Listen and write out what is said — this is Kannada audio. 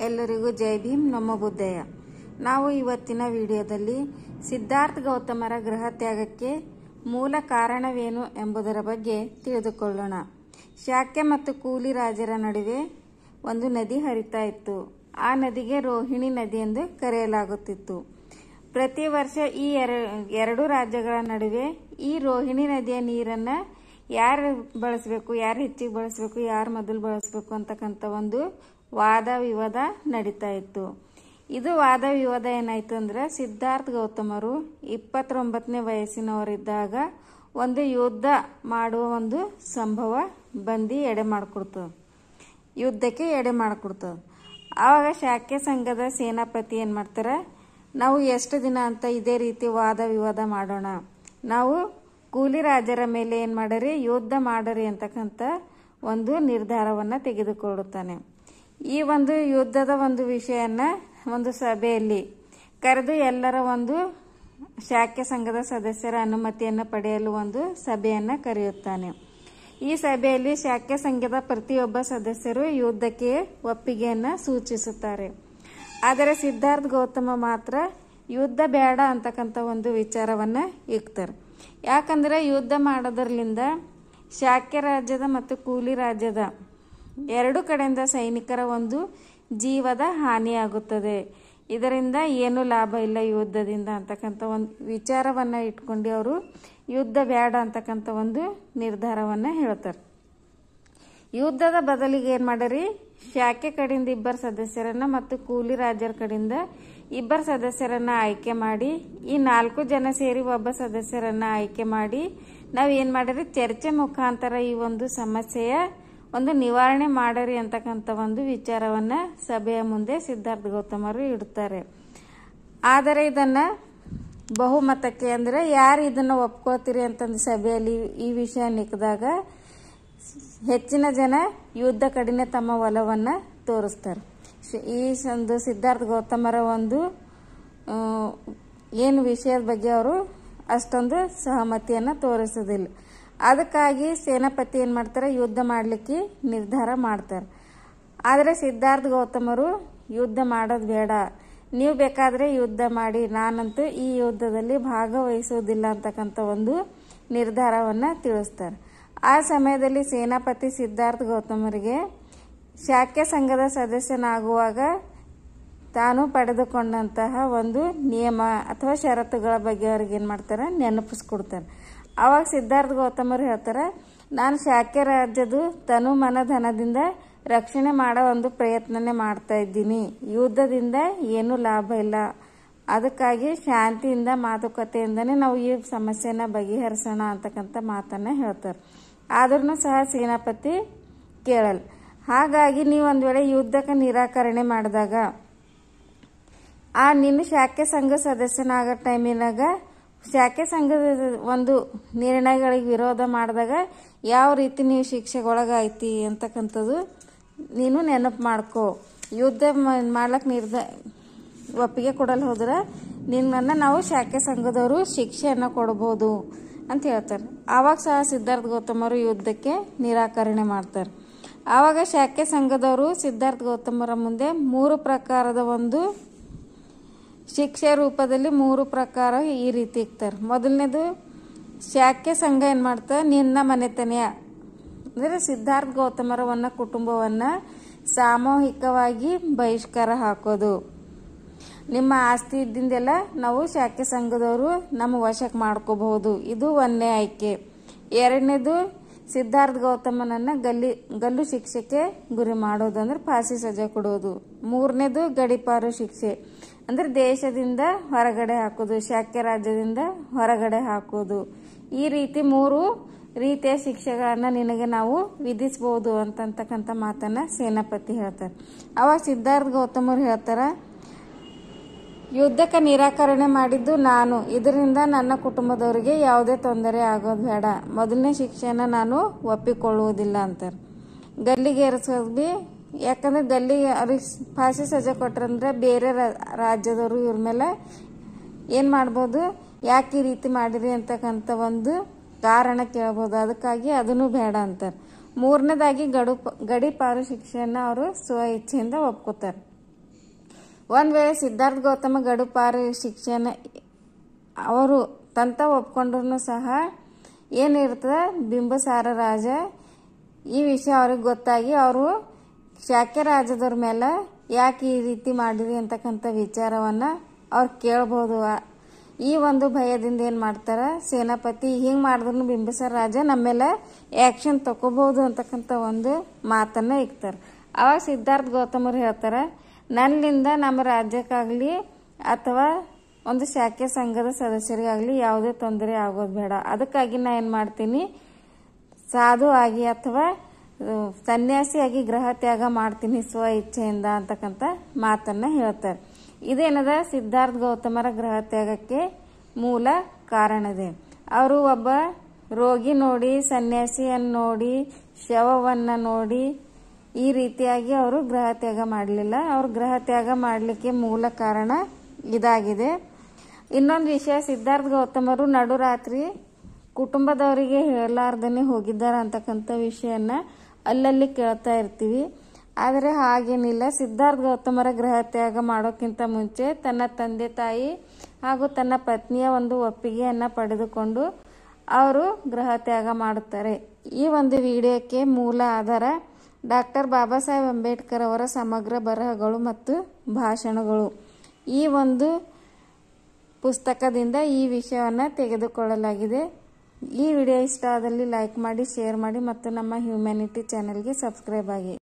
ಎಲ್ಲರಿಗೂ ಜೈ ಭೀಮ್, ನಮ್ಮ ಬುದ್ಧಯ್ಯ ನಾವು ಇವತ್ತಿನ ವಿಡಿಯೋದಲ್ಲಿ ಸಿದ್ಧಾರ್ಥ ಗೌತಮರ ಗೃಹ ತ್ಯಾಗಕ್ಕೆ ಮೂಲ ಕಾರಣವೇನು ಎಂಬುದರ ಬಗ್ಗೆ ತಿಳಿದುಕೊಳ್ಳೋಣ. ಶಾಕ್ಯ ಮತ್ತು ಕೂಲಿ ರಾಜರ ನಡುವೆ ಒಂದು ನದಿ ಹರಿತಾ ಇತ್ತು. ಆ ನದಿಗೆ ರೋಹಿಣಿ ನದಿ ಎಂದು ಕರೆಯಲಾಗುತ್ತಿತ್ತು. ಪ್ರತಿ ವರ್ಷ ಈ ಎರ- ಎರಡು ರಾಜ್ಯಗಳ ನಡುವೆ ಈ ರೋಹಿಣಿ ನದಿಯ ನೀರನ್ನು ಯಾರು ಬಳಸಬೇಕು, ಯಾರು ಹೆಚ್ಚಿಗೆ ಬಳಸಬೇಕು, ಯಾರು ಮೊದಲು ಬಳಸಬೇಕು ಅಂತಕ್ಕಂಥ ಒಂದು ವಾದ ವಿವಾದ ನಡೀತಾ ಇತ್ತು. ಇದು ವಾದ ವಿವಾದ ಏನಾಯ್ತು ಅಂದ್ರೆ ಸಿದ್ಧಾರ್ಥ ಗೌತಮರು ಇಪ್ಪತ್ತೊಂಬತ್ತನೇ ವಯಸ್ಸಿನವರಿದ್ದಾಗ ಒಂದು ಯುದ್ಧ ಮಾಡುವ ಒಂದು ಸಂಭವ ಬಂದು ಎಡೆ ಮಾಡಿಕೊಡ್ತದೆ ಯುದ್ಧಕ್ಕೆ ಎಡೆ ಮಾಡಿಕೊಡ್ತದೆ ಆವಾಗ ಶಾಖ್ಯ ಸಂಘದ ಸೇನಾಪತಿ ಏನು ಮಾಡ್ತಾರೆ, ನಾವು ಎಷ್ಟು ದಿನ ಅಂತ ಇದೇ ರೀತಿ ವಾದ ವಿವಾದ ಮಾಡೋಣ. ನಾವು ಕೂಲಿ ರಾಜರ ಮೇಲೆ ಏನು ಮಾಡರಿ, ಯುದ್ಧ ಮಾಡರಿ ಅಂತಕ್ಕಂಥ ಒಂದು ನಿರ್ಧಾರವನ್ನು ತೆಗೆದುಕೊಳ್ಳುತ್ತಾನೆ. ಈ ಒಂದು ಯುದ್ಧದ ಒಂದು ವಿಷಯನ್ನ ಒಂದು ಸಭೆಯಲ್ಲಿ ಕರೆದು ಎಲ್ಲರ ಒಂದು ಶಾಖ್ಯ ಸಂಘದ ಸದಸ್ಯರ ಅನುಮತಿಯನ್ನು ಪಡೆಯಲು ಒಂದು ಸಭೆಯನ್ನು ಕರೆಯುತ್ತಾನೆ. ಈ ಸಭೆಯಲ್ಲಿ ಶಾಖ್ಯ ಸಂಘದ ಪ್ರತಿಯೊಬ್ಬ ಸದಸ್ಯರು ಯುದ್ಧಕ್ಕೆ ಒಪ್ಪಿಗೆಯನ್ನು ಸೂಚಿಸುತ್ತಾರೆ. ಆದರೆ ಸಿದ್ಧಾರ್ಥ ಗೌತಮ ಮಾತ್ರ ಯುದ್ಧ ಬೇಡ ಅಂತಕ್ಕಂಥ ಒಂದು ವಿಚಾರವನ್ನು ಇಕ್ತಾರೆ. ಯಾಕಂದರೆ ಯುದ್ಧ ಮಾಡೋದ್ರಲಿಂದ ಶಾಕ್ಯ ರಾಜ್ಯದ ಮತ್ತು ಕೂಲಿ ರಾಜ್ಯದ ಎರಡು ಕಡೆಯಿಂದ ಸೈನಿಕರ ಒಂದು ಜೀವದ ಹಾನಿಯಾಗುತ್ತದೆ. ಇದರಿಂದ ಏನು ಲಾಭ ಇಲ್ಲ ಯುದ್ಧದಿಂದ ಅಂತಕ್ಕಂಥ ಒಂದು ವಿಚಾರವನ್ನು ಇಟ್ಕೊಂಡು ಅವರು ಯುದ್ಧ ಬೇಡ ಅಂತಕ್ಕಂಥ ಒಂದು ನಿರ್ಧಾರವನ್ನು ಹೇಳ್ತಾರೆ. ಯುದ್ಧದ ಬದಲಿಗೆ ಏನು ಮಾಡರಿ? ಶಾಖೆ ಕಡೆಯಿಂದ ಇಬ್ಬರು ಸದಸ್ಯರನ್ನು ಮತ್ತು ಕೂಲಿ ರಾಜರ ಕಡೆಯಿಂದ ಇಬ್ಬರು ಸದಸ್ಯರನ್ನು ಆಯ್ಕೆ ಮಾಡಿ, ಈ ನಾಲ್ಕು ಜನ ಸೇರಿ ಒಬ್ಬ ಸದಸ್ಯರನ್ನು ಆಯ್ಕೆ ಮಾಡಿ, ನಾವು ಏನು ಮಾಡಿರಿ? ಚರ್ಚೆ ಮುಖಾಂತರ ಈ ಒಂದು ಸಮಸ್ಯೆಯ ಒಂದು ನಿವಾರಣೆ ಮಾಡರಿ ಅಂತಕ್ಕಂಥ ಒಂದು ವಿಚಾರವನ್ನ ಸಭೆಯ ಮುಂದೆ ಸಿದ್ಧಾರ್ಥ ಗೌತಮರು ಇಡ್ತಾರೆ. ಆದರೆ ಇದನ್ನ ಬಹುಮತಕ್ಕೆ ಅಂದ್ರೆ ಯಾರು ಇದನ್ನ ಒಪ್ಕೋತೀರಿ ಅಂತಂದು ಸಭೆಯಲ್ಲಿ ಈ ವಿಷಯ ನಿಕ್ಕಿದಾಗ ಹೆಚ್ಚಿನ ಜನ ಯುದ್ಧ ಕಡಿಮೆ ತಮ್ಮ ಒಲವನ್ನು ತೋರಿಸ್ತಾರೆ. ಈ ಒಂದು ಸಿದ್ಧಾರ್ಥ ಗೌತಮರ ಒಂದು ಏನು ವಿಷಯದ ಬಗ್ಗೆ ಅವರು ಅಷ್ಟೊಂದು ಸಹಮತಿಯನ್ನು ತೋರಿಸೋದಿಲ್ಲ. ಅದಕ್ಕಾಗಿ ಸೇನಾಪತಿ ಏನು ಮಾಡ್ತಾರೆ? ಯುದ್ಧ ಮಾಡಲಿಕ್ಕೆ ನಿರ್ಧಾರ ಮಾಡ್ತಾರೆ. ಆದರೆ ಸಿದ್ಧಾರ್ಥ ಗೌತಮರು ಯುದ್ಧ ಮಾಡೋದು ಬೇಡ. ನೀವು ಬೇಕಾದರೆ ಯುದ್ಧ ಮಾಡಿ. ನಾನಂತೂ ಈ ಯುದ್ಧದಲ್ಲಿ ಭಾಗವಹಿಸುವುದಿಲ್ಲ ಅಂತಕ್ಕಂಥ ಒಂದು ನಿರ್ಧಾರವನ್ನು ತಿಳಿಸ್ತಾರೆ. ಆ ಸಮಯದಲ್ಲಿ ಸೇನಾಪತಿ ಸಿದ್ಧಾರ್ಥ ಗೌತಮರಿಗೆ ಶಾಕ್ಯ ಸಂಘದ ಸದಸ್ಯನಾಗುವಾಗ ತಾನು ಪಡೆದುಕೊಂಡಂತಹ ಒಂದು ನಿಯಮ ಅಥವಾ ಷರತ್ತುಗಳ ಬಗ್ಗೆ ಅವ್ರಿಗೆ ಏನು ಮಾಡ್ತಾರೆ? ನೆನಪಿಸ್ಕೊಡ್ತಾರೆ. ಅವಾಗ ಸಿದ್ಧಾರ್ಥ ಗೌತಮರು ಹೇಳ್ತಾರೆ, ನಾನು ಶಾಕ್ಯ ರಾಜ್ಯದು ತನು ಮನ ಧನದಿಂದ ರಕ್ಷಣೆ ಮಾಡೋ ಒಂದು ಪ್ರಯತ್ನನೇ ಮಾಡ್ತಾ ಇದ್ದೀನಿ. ಯುದ್ಧದಿಂದ ಏನೂ ಲಾಭ ಇಲ್ಲ. ಅದಕ್ಕಾಗಿ ಶಾಂತಿಯಿಂದ, ಮಾತುಕತೆಯಿಂದನೇ ನಾವು ಈ ಸಮಸ್ಯೆನ ಬಗೆಹರಿಸೋಣ ಅಂತಕ್ಕಂಥ ಮಾತನ್ನ ಹೇಳ್ತಾರೆ. ಆದ್ರೂ ಸಹ ಸೇನಾಪತಿ ಕೇಳಲ್ಲ. ಹಾಗಾಗಿ ನೀವು ಒಂದು ವೇಳೆ ಯುದ್ಧಕ್ಕೆ ನಿರಾಕರಣೆ ಮಾಡಿದಾಗ, ಆ ನಿನ್ನ ಶಾಖೆ ಸಂಘ ಸದಸ್ಯನಾಗೋ ಟೈಮಿನಾಗ ಶಾಖೆ ಸಂಘದ ಒಂದು ನಿರ್ಣಯಗಳಿಗೆ ವಿರೋಧ ಮಾಡಿದಾಗ ಯಾವ ರೀತಿ ನೀವು ಶಿಕ್ಷೆಗೆ ಒಳಗಾಯ್ತಿ ಅಂತಕ್ಕಂಥದ್ದು ನೀನು ನೆನಪು ಮಾಡ್ಕೊ. ಯುದ್ಧ ಮಾಡ್ಲಿಕ್ಕೆ ನಿರ್ಧ ಒಪ್ಪಿಗೆ ಕೊಡಲು ಹೋದ್ರೆ ನಿನ್ನನ್ನು ನಾವು ಶಾಖೆ ಸಂಘದವರು ಶಿಕ್ಷೆಯನ್ನು ಕೊಡ್ಬೋದು ಅಂತ ಹೇಳ್ತಾರೆ. ಆವಾಗ ಸಹ ಸಿದ್ಧಾರ್ಥ ಗೌತಮರು ಯುದ್ಧಕ್ಕೆ ನಿರಾಕರಣೆ ಮಾಡ್ತಾರೆ. ಆವಾಗ ಶಾಖೆ ಸಂಘದವರು ಸಿದ್ಧಾರ್ಥ ಗೌತಮರ ಮುಂದೆ ಮೂರು ಪ್ರಕಾರದ ಒಂದು ಶಿಕ್ಷೆ ರೂಪದಲ್ಲಿ ಮೂರು ಪ್ರಕಾರ ಈ ರೀತಿ ಇಕ್ತಾರೆ. ಮೊದಲನೇದು ಶಾಖೆ ಸಂಘ ಏನು ಮಾಡ್ತಾ ನಿನ್ನ ಮನೆತನೆಯ. ಅಂದರೆ ಸಿದ್ಧಾರ್ಥ ಗೌತಮರ ಒಂದು ಕುಟುಂಬವನ್ನು ಸಾಮೂಹಿಕವಾಗಿ ಬಹಿಷ್ಕಾರ ಹಾಕೋದು. ನಿಮ್ಮ ಆಸ್ತಿ ಇದ್ದಿಂದೆಲ್ಲ ನಾವು ಶಾಖೆ ಸಂಘದವರು ನಮ್ಮ ವಶಕ್ಕೆ ಮಾಡ್ಕೋಬಹುದು. ಇದು ಒಂದನೇ ಆಯ್ಕೆ. ಎರಡನೇದು ಸಿದ್ಧಾರ್ಥ ಗೌತಮನನ್ನ ಗಲ್ಲಿ, ಗಲ್ಲು ಶಿಕ್ಷೆಗೆ ಗುರಿ ಮಾಡೋದು ಅಂದ್ರೆ ಫಾಸಿ ಸಜಾ ಕೊಡೋದು. ಮೂರನೇದು ಗಡಿಪಾರು ಶಿಕ್ಷೆ. ಅಂದ್ರೆ ದೇಶದಿಂದ ಹೊರಗಡೆ ಹಾಕೋದು, ಶಾಕ್ಯ ರಾಜ್ಯದಿಂದ ಹೊರಗಡೆ ಹಾಕೋದು. ಈ ರೀತಿ ಮೂರು ರೀತಿಯ ಶಿಕ್ಷೆಗಳನ್ನ ನಿನಗೆ ನಾವು ವಿಧಿಸಬಹುದು ಅಂತಕ್ಕಂಥ ಮಾತನ್ನ ಸೇನಾಪತಿ ಹೇಳ್ತಾರೆ. ಅವಾಗ ಸಿದ್ಧಾರ್ಥ ಗೌತಮರು ಹೇಳ್ತಾರ ಯುದ್ಧಕ್ಕೆ ನಿರಾಕರಣೆ ಮಾಡಿದ್ದು ನಾನು. ಇದರಿಂದ ನನ್ನ ಕುಟುಂಬದವರಿಗೆ ಯಾವುದೇ ತೊಂದರೆ ಆಗೋದು ಬೇಡ. ಮೊದಲನೇ ಶಿಕ್ಷೆನ ನಾನು ಒಪ್ಪಿಕೊಳ್ಳುವುದಿಲ್ಲ ಅಂತಾರೆ ಗಲ್ಲಿಗೆ ಏರಿಸೋದು ಬಿ, ಯಾಕಂದ್ರೆ ಗಲ್ಲಿಗೆ ಅವ್ರಿಗೆ ಫಾಸಿ ಸಜೆ ಕೊಟ್ರಂದ್ರೆ ಬೇರೆ ರಾಜ್ಯದವರು ಇವ್ರ ಮೇಲೆ ಏನು ಮಾಡ್ಬೋದು? ಯಾಕೆ ಈ ರೀತಿ ಮಾಡಿರಿ ಅಂತಕ್ಕಂಥ ಒಂದು ಕಾರಣ ಕೇಳ್ಬೋದು. ಅದಕ್ಕಾಗಿ ಅದನ್ನು ಬೇಡ ಅಂತಾರೆ ಮೂರನೇದಾಗಿ ಗಡು ಗಡಿಪಾರು ಶಿಕ್ಷೆಯನ್ನು ಅವರು ಸ್ವ ಇಚ್ಛೆಯಿಂದ ಒಪ್ಕೋತಾರೆ. ಒಂದು ವೇಳೆ ಸಿದ್ಧಾರ್ಥ ಗೌತಮ ಗಡುಪಾರು ಶಿಕ್ಷಣ ಅವರು ತಂತ ಒಪ್ಕೊಂಡ್ರು ಸಹ ಏನಿರ್ತದೆ ಬಿಂಬಸಾರ ರಾಜ. ಈ ವಿಷಯ ಅವ್ರಿಗೆ ಗೊತ್ತಾಗಿ ಅವರು ಶಾಕ್ಯ ರಾಜದವ್ರ ಮೇಲೆ ಯಾಕೆ ಈ ರೀತಿ ಮಾಡಿರಿ ಅಂತಕ್ಕಂಥ ವಿಚಾರವನ್ನು ಅವ್ರು ಕೇಳ್ಬೋದು. ಈ ಒಂದು ಭಯದಿಂದ ಏನು ಮಾಡ್ತಾರೆ? ಸೇನಾಪತಿ ಹಿಂಗೆ ಮಾಡಿದ್ರು ಬಿಂಬಿಸಾರ ರಾಜ ನಮ್ಮ ಮೇಲೆ ಆ್ಯಕ್ಷನ್ ತಗೋಬೋದು ಅಂತಕ್ಕಂಥ ಒಂದು ಮಾತನ್ನು ಇಕ್ತಾರೆ. ಅವಾಗ ಸಿದ್ಧಾರ್ಥ ಗೌತಮರು ಹೇಳ್ತಾರೆ ನನ್ನಿಂದ ನಮ್ಮ ರಾಜ್ಯಕ್ಕಾಗಲಿ ಅಥವಾ ಒಂದು ಶಾಖೆ ಸಂಘದ ಸದಸ್ಯರಿಗಾಗಲಿ ಯಾವುದೇ ತೊಂದರೆ ಆಗೋದು ಬೇಡ. ಅದಕ್ಕಾಗಿ ನಾ ಏನು ಮಾಡ್ತೀನಿ? ಸಾಧು ಆಗಿ ಅಥವಾ ಸನ್ಯಾಸಿಯಾಗಿ ಗ್ರಹ ತ್ಯಾಗ ಮಾಡ್ತೀನಿ ಸ್ವ ಇಚ್ಛೆಯಿಂದ ಅಂತಕ್ಕಂಥ ಮಾತನ್ನು ಹೇಳ್ತಾರೆ. ಇದೇನದ? ಸಿದ್ಧಾರ್ಥ ಗೌತಮರ ಗ್ರಹ ತ್ಯಾಗಕ್ಕೆ ಮೂಲ ಕಾರಣದೆ. ಅವರು ಒಬ್ಬ ರೋಗಿ ನೋಡಿ ಸನ್ಯಾಸಿಯನ್ನು ನೋಡಿ, ಶವವನ್ನು ನೋಡಿ ಈ ರೀತಿಯಾಗಿ ಅವರು ಗ್ರಹ ತ್ಯಾಗ ಮಾಡಲಿಲ್ಲ. ಅವರು ಗ್ರಹ ತ್ಯಾಗ ಮಾಡಲಿಕ್ಕೆ ಮೂಲ ಕಾರಣ ಇದಾಗಿದೆ. ಇನ್ನೊಂದು ವಿಷಯ, ಸಿದ್ಧಾರ್ಥ ಗೌತಮರು ನಡುರಾತ್ರಿ ಕುಟುಂಬದವರಿಗೆ ಹೇಳಲಾರ್ದನೆ ಹೋಗಿದ್ದಾರೆ ಅಂತಕ್ಕಂಥ ವಿಷಯನ ಅಲ್ಲಲ್ಲಿ ಕೇಳ್ತಾ ಇರ್ತೀವಿ. ಆದರೆ ಹಾಗೇನಿಲ್ಲ. ಸಿದ್ಧಾರ್ಥ ಗೌತಮರ ಗೃಹ ತ್ಯಾಗ ಮಾಡೋಕ್ಕಿಂತ ಮುಂಚೆ ತನ್ನ ತಂದೆ ತಾಯಿ ಹಾಗೂ ತನ್ನ ಪತ್ನಿಯ ಒಂದು ಒಪ್ಪಿಗೆಯನ್ನು ಪಡೆದುಕೊಂಡು ಅವರು ಗೃಹ ತ್ಯಾಗ ಮಾಡುತ್ತಾರೆ. ಈ ಒಂದು ವಿಡಿಯೋಕ್ಕೆ ಮೂಲ ಆಧಾರ ಡಾಕ್ಟರ್ ಬಾಬಾ ಸಾಹೇಬ್ ಅಂಬೇಡ್ಕರ್ ಅವರ ಸಮಗ್ರ ಬರಹಗಳು ಮತ್ತು ಭಾಷಣಗಳು. ಈ ಒಂದು ಪುಸ್ತಕದಿಂದ ಈ ವಿಷಯವನ್ನು ತೆಗೆದುಕೊಳ್ಳಲಾಗಿದೆ. ಈ ವಿಡಿಯೋ ಇಷ್ಟ ಆದಲ್ಲಿ ಲೈಕ್ ಮಾಡಿ, ಶೇರ್ ಮಾಡಿ ಮತ್ತು ನಮ್ಮ ಹ್ಯೂಮ್ಯಾನಿಟಿ ಚಾನೆಲ್ಗೆ ಸಬ್ಸ್ಕ್ರೈಬ್ ಆಗಿ.